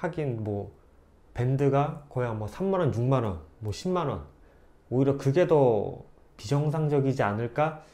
하긴 뭐 밴드가 거의 뭐 3만원, 6만원, 뭐 10만원. 오히려 그게 더 비정상적이지 않을까?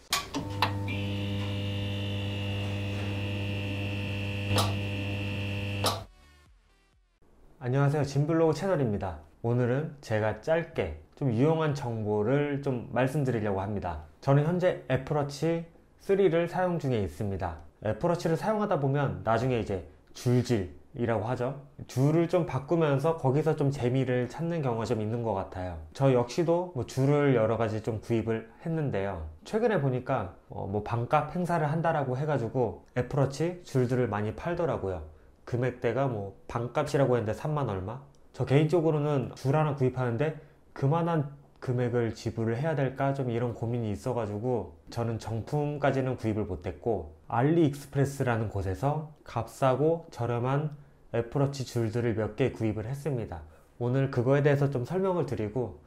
안녕하세요. 진블로그 채널입니다. 오늘은 제가 짧게 좀 유용한 정보를 좀 말씀드리려고 합니다. 저는 현재 애플워치 3를 사용 중에 있습니다. 애플워치를 사용하다 보면 나중에 이제 줄질 이라고 하죠. 줄을 좀 바꾸면서 거기서 좀 재미를 찾는 경우가 좀 있는 것 같아요. 저 역시도 뭐 줄을 여러 가지 좀 구입을 했는데요. 최근에 보니까 어 뭐 반값 행사를 한다라고 해가지고 애플워치 줄들을 많이 팔더라고요. 금액대가 뭐 반값이라고 했는데 3만 얼마? 저 개인적으로는 줄 하나 구입하는데 그만한 금액을 지불을 해야 될까 좀 이런 고민이 있어가지고 저는 정품까지는 구입을 못했고 알리익스프레스라는 곳에서 값싸고 저렴한 애플워치 줄들을 몇 개 구입을 했습니다 오늘 그거에 대해서 좀 설명을 드리고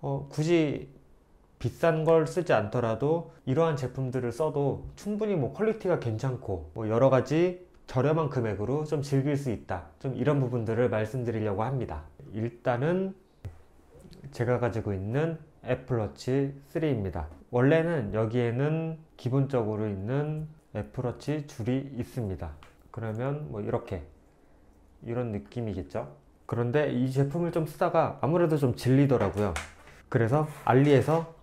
어, 굳이 비싼 걸 쓰지 않더라도 이러한 제품들을 써도 충분히 뭐 quality가 괜찮고 뭐 여러 가지 저렴한 금액으로 좀 즐길 수 있다. 좀 이런 부분들을 말씀드리려고 합니다. 일단은 제가 가지고 있는 애플워치 3입니다. 원래는 여기에는 기본적으로 있는 애플워치 줄이 있습니다. 그러면 뭐 이렇게 이런 느낌이겠죠. 그런데 이 제품을 좀 쓰다가 아무래도 좀 질리더라고요. 그래서 알리에서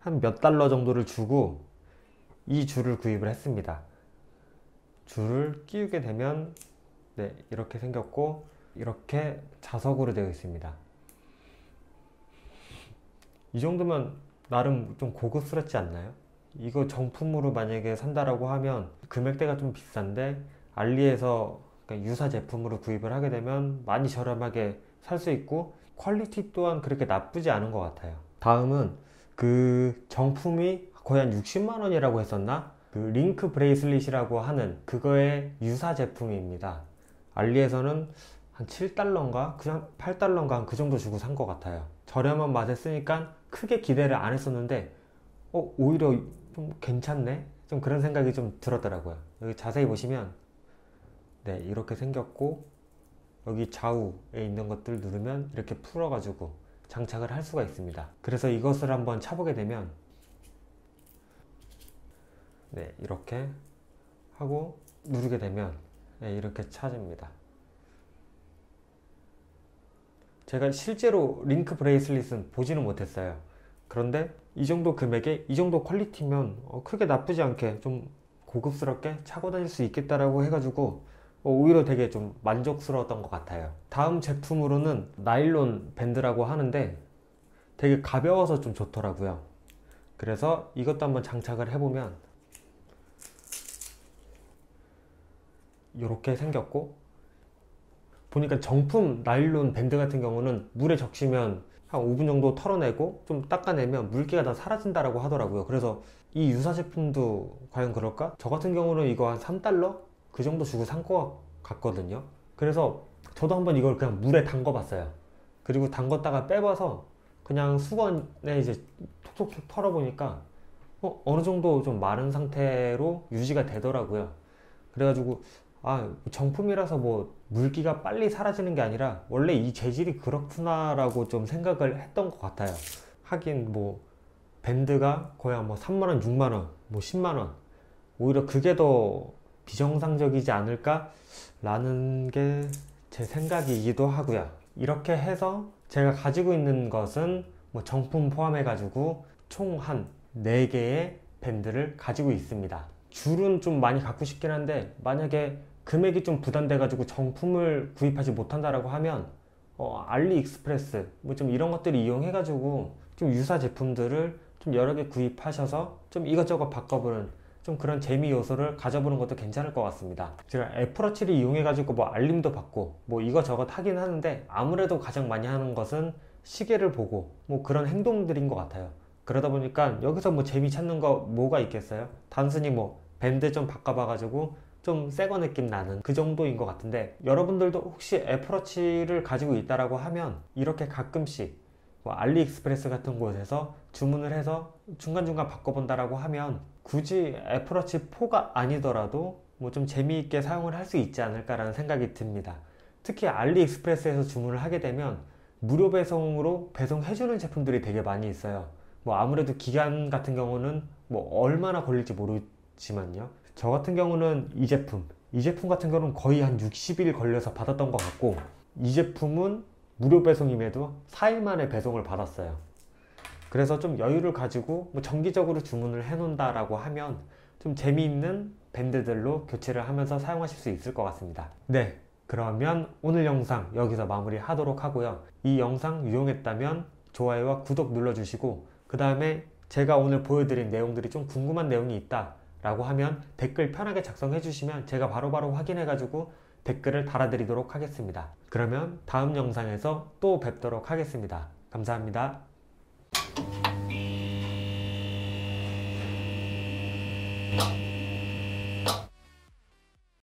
한 몇 달러 정도를 주고 이 줄을 구입을 했습니다. 줄을 끼우게 되면 네, 이렇게 생겼고 이렇게 자석으로 되어 있습니다. 이 정도면 나름 좀 고급스럽지 않나요? 이거 정품으로 만약에 산다라고 하면 금액대가 좀 비싼데 알리에서 그러니까 유사 제품으로 구입을 하게 되면 많이 저렴하게 살 수 있고 quality 또한 그렇게 나쁘지 않은 것 같아요. 다음은 그 정품이 거의 한 60만 원이라고 했었나? 그 link bracelet이라고 하는 그거의 유사 제품입니다. 알리에서는 한 7달러인가 그냥 8달러인가 그 정도 주고 산 것 같아요. 저렴한 맛에 쓰니까 크게 기대를 안 했었는데 어, 오히려 좀 괜찮네? 좀 그런 생각이 좀 들었더라고요. 여기 자세히 보시면 네 이렇게 생겼고 여기 좌우에 있는 것들 누르면 이렇게 풀어가지고 장착을 할 수가 있습니다. 그래서 이것을 한번 차보게 되면 네, 이렇게 하고 누르게 되면 네, 이렇게 찾습니다. 제가 실제로 링크 브레이슬릿은 보지는 못했어요. 그런데 이 정도 금액에 이 정도 퀄리티면 어, 크게 나쁘지 않게 좀 고급스럽게 차고 다닐 수 있겠다라고 해가지고 어, 오히려 되게 좀 만족스러웠던 것 같아요. 다음 제품으로는 나일론 밴드라고 하는데 되게 가벼워서 좀 좋더라고요. 그래서 이것도 한번 장착을 해보면 이렇게 생겼고 보니까 정품 나일론 밴드 같은 경우는 물에 적시면 한 5분 정도 털어내고 좀 닦아내면 물기가 다 사라진다라고 하더라고요 그래서 이 유사 제품도 과연 그럴까? 저 같은 경우는 이거 한 3달러? 그 정도 주고 산것 같거든요. 그래서 저도 한번 이걸 그냥 물에 담궈 봤어요. 그리고 담궜다가 빼봐서 그냥 수건에 이제 톡톡톡 털어보니까 어, 어느 정도 좀 마른 상태로 유지가 되더라고요. 그래가지고 아 정품이라서 뭐 물기가 빨리 사라지는 게 아니라 원래 이 재질이 그렇구나라고 좀 생각을 했던 것 같아요. 하긴 뭐 밴드가 거의 뭐 3만원 6만원 뭐 10만원 오히려 그게 더 비정상적이지 않을까 라는 게 제 생각이기도 하고요. 이렇게 해서 제가 가지고 있는 것은 뭐 정품 포함해 가지고 총 한 4개의 밴드를 가지고 있습니다. 줄은 좀 많이 갖고 싶긴 한데 만약에 금액이 좀 부담돼 가지고 정품을 구입하지 못한다라고 하면 어, 알리익스프레스 뭐 좀 이런 것들을 이용해 가지고 좀 유사 제품들을 좀 여러 개 구입하셔서 좀 이것저것 바꿔보는 좀 그런 재미 요소를 가져보는 것도 괜찮을 것 같습니다. 제가 애플워치를 이용해 가지고 뭐 알림도 받고 뭐 이것저것 하긴 하는데 아무래도 가장 많이 하는 것은 시계를 보고 뭐 그런 행동들인 것 같아요. 그러다 보니까 여기서 뭐 재미 찾는 거 뭐가 있겠어요? 단순히 뭐 밴드 좀 바꿔봐 가지고 좀 새거 느낌 나는 그 정도인 것 같은데 여러분들도 혹시 애플워치를 가지고 있다라고 하면 이렇게 가끔씩 뭐 알리익스프레스 같은 곳에서 주문을 해서 중간중간 바꿔본다라고 하면 굳이 애플워치 4가 아니더라도 뭐 좀 재미있게 사용을 할 수 있지 않을까라는 생각이 듭니다. 특히 알리익스프레스에서 주문을 하게 되면 무료 배송으로 배송해주는 제품들이 되게 많이 있어요. 뭐 아무래도 기간 같은 경우는 뭐 얼마나 걸릴지 모르지만요. 저 같은 경우는 이 제품, 이 제품 같은 경우는 거의 한 60일 걸려서 받았던 것 같고 이 제품은 무료 배송임에도 4일 만에 배송을 받았어요. 그래서 좀 여유를 가지고 뭐 정기적으로 주문을 해 놓는다라고 하면 좀 재미있는 밴드들로 교체를 하면서 사용하실 수 있을 것 같습니다. 네. 그러면 오늘 영상 여기서 마무리 하도록 하고요. 이 영상 유용했다면 좋아요와 구독 눌러주시고 그 다음에 제가 오늘 보여드린 내용들이 좀 궁금한 내용이 있다 라고 하면 댓글 편하게 작성해 주시면 제가 바로바로 확인해 가지고 댓글을 달아드리도록 하겠습니다. 그러면 다음 영상에서 또 뵙도록 하겠습니다. 감사합니다. and